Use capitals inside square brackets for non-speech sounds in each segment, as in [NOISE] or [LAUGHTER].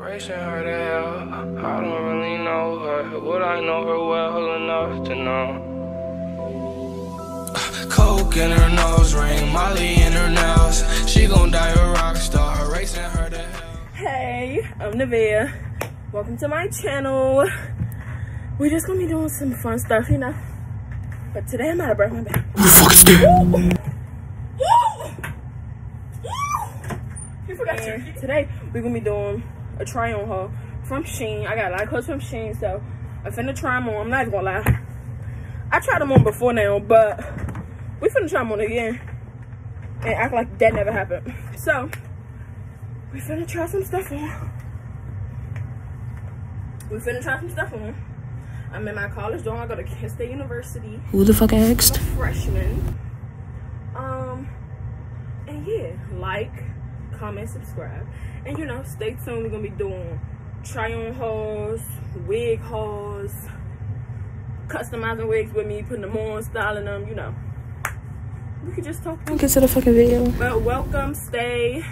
Racing her to hell. I don't really know her. Would I know her well enough to know? [SIGHS] Coke in her nose ring, Molly in her nails. She gon' die a rock star. Racing her to hell. Hey, I'm Nevaeh. Welcome to my channel. We're just gonna be doing some fun stuff, you know. But today I'm out of breath. My back. Who the fuck is that? You forgot to. Today we're gonna be doing a try on haul from Shein. I got a lot of clothes from Shein, so I'm finna try them on. I'm not gonna lie. I tried them on before now, but we finna try them on again and act like that never happened. So we finna try some stuff on. We finna try some stuff on. I'm in my college dorm. I go to Kent State University. Who the fuck asked? I'm a freshman. Um, and yeah, like, comment, subscribe, and you know, stay tuned. We're gonna be doing try on hauls, wig hauls, customizing wigs with me, putting them on, styling them. You know, we could just talk. Get to the fucking video. Well, welcome, stay.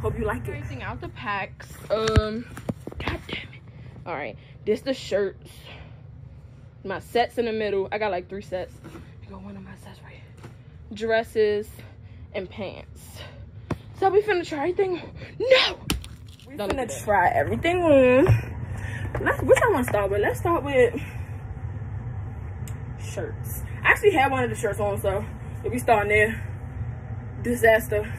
Hope you like it. Everything out the packs. Um, god damn it. All right, this the shirts. My sets in the middle. I got like three sets. I got one of my sets right here. Dresses and pants. So we finna try everything. No. We Don't finna try everything on. Let's. Which I want to start with? Let's start with shirts. I actually have one of the shirts on, so if we start there, disaster.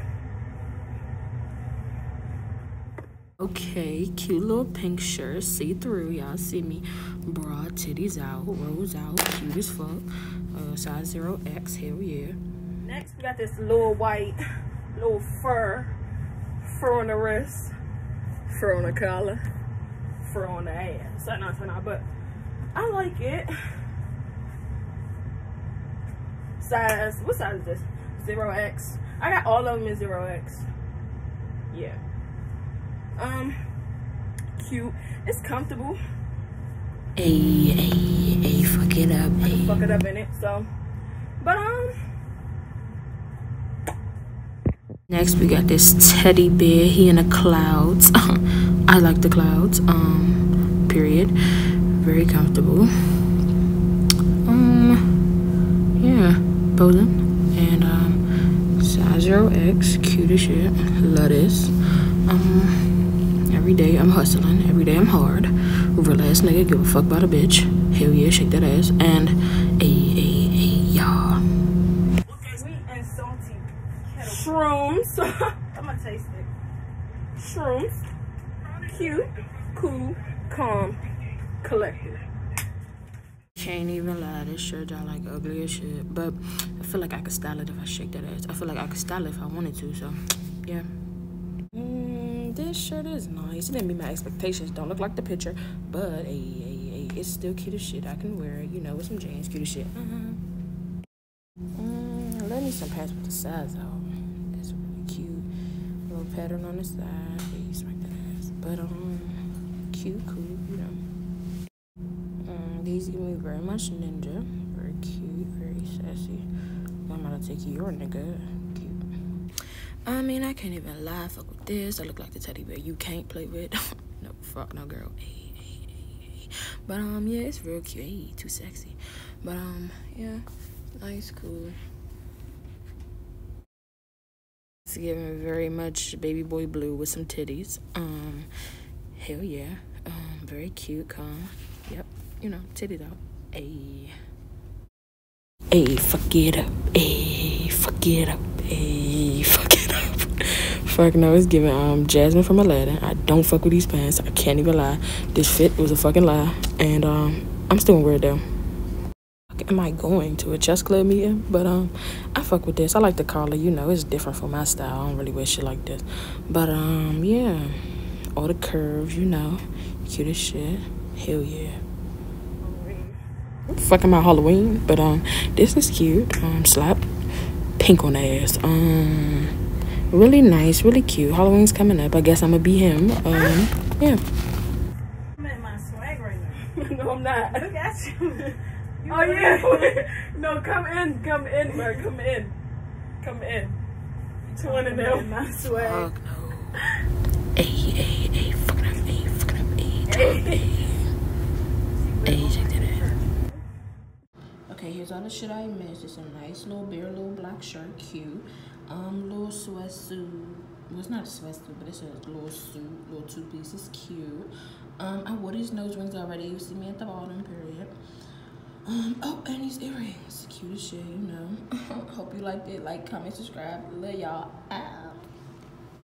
Okay, cute little pink shirt, see through. Y'all see me. Bra, titties out, rolls out, cute as fuck. Uh, size zero X, hell yeah. Next, we got this little white, little fur, fur on the wrist, fur on the collar, fur on the ass. So not turn out, but I like it. Size, what size is this? Zero X. I got all of them in zero X. Yeah. Um, cute. It's comfortable. Ayy, ayy, ayy, fuck it up, ayy. Fuck it up in it. So, but um. Next, we got this teddy bear. He in the clouds. [LAUGHS] I like the clouds. Um, period. Very comfortable. Um, yeah, posing. And um, size zero X, cute as shit. Love this. Um, every day I'm hustling. Every day I'm hard. Real ass nigga, give a fuck about a bitch. Hell yeah, shake that ass. And a a shrooms. [LAUGHS] I'm gonna taste it. Shrooms. Cute, cool, calm, collected. Can't even lie, this shirt got like ugly as shit. But I feel like I could style it if I shake that ass. I feel like I could style it if I wanted to, so yeah. Mm, this shirt is nice. It didn't meet my expectations. Don't look like the picture, but a a a it's still cute as shit. I can wear it, you know, with some jeans, cute as shit. Uh-huh. Mm, let me some pants with the size out. Little pattern on the side. Please smack that ass. But um, cute, cool, you know. Mm, these give me very much ninja. Very cute, very sassy. I'm to take you, your nigga. Cute. I mean, I can't even lie. Fuck with this. I look like the teddy bear you can't play with. [LAUGHS] no, fuck no, girl. Hey, hey, hey. But um, yeah, it's real cute. Hey, too sexy. But um, yeah, nice, cool. It's giving very much baby boy blue with some titties. Um, hell yeah. Um, very cute, calm. Yep, you know, titties out. Ayy. Ayy, fuck it up. Ayy, fuck it up. Ayy, [LAUGHS] fuck it up. fuck no, it's giving um Jasmine from Aladdin. I don't fuck with these pants. I can't even lie. This fit was a fucking lie. And um I'm still weird though. Am I going to a chess club meeting? But um, I fuck with this. I like the collar. You know, it's different from my style. I don't really wear shit like this. But um, yeah, all the curves. You know, cute as shit. Hell yeah. Fucking my Halloween, but um, this is cute. Um, slap pink on the ass. Um, really nice, really cute. Halloween's coming up. I guess I'm gonna be him. Um, yeah. I'm in my swag right now. [LAUGHS] no, I'm not. Look at you. Oh yeah. [LAUGHS] no, come in, come in, bro. Come in, come in. Two in in them. my [LAUGHS] swag. Fuck no. Ay, ay, ay, hey, check that out. Okay, here's all the shit I missed. It's a nice little bare little black shirt, cute. Um, little sweatsuit. Well, it's not a sweatsuit, but it's a little suit, little two pieces, cute. Um, I wore these nose rings already. You see me at the bottom, period. Um, oh, and these earrings. Cute as shit, you know. [LAUGHS] Hope you liked it. Like, comment, subscribe. Love y'all.